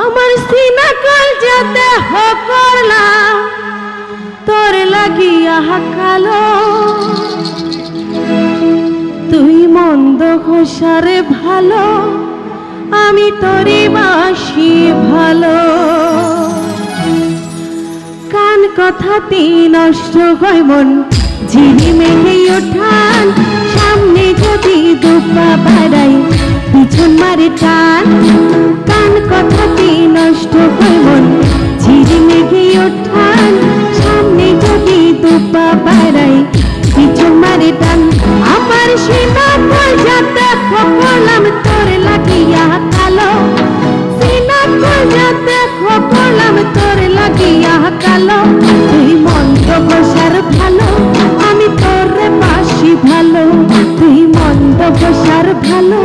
আমার সিনা যাতে করলাম তোর লাগিয়া কালো তুই মন্দ ঘোষারে ভালো, আমি তোরে বাসি ভালো। কান কথা কথাতে নষ্ট হয় মন, ঝিরি মেঘে ওঠান, সামনে যদি দুপা বাড়াই, পিছন মারে টান। কান নষ্ট হয় মন। ঝিরি ওঠান, সামনে যদি দুপা বাড়াই পিছন মারে টান। আমার সেনা যাতে ফকলাম তোর লাগিয়া কালো। সিনা যাতে ফকলাম তোর লাগিয়া কালো। তুই মন্দ বসার ভালো, আমি তোর বাসি ভালো। তুই মন্দ বসার ভালো।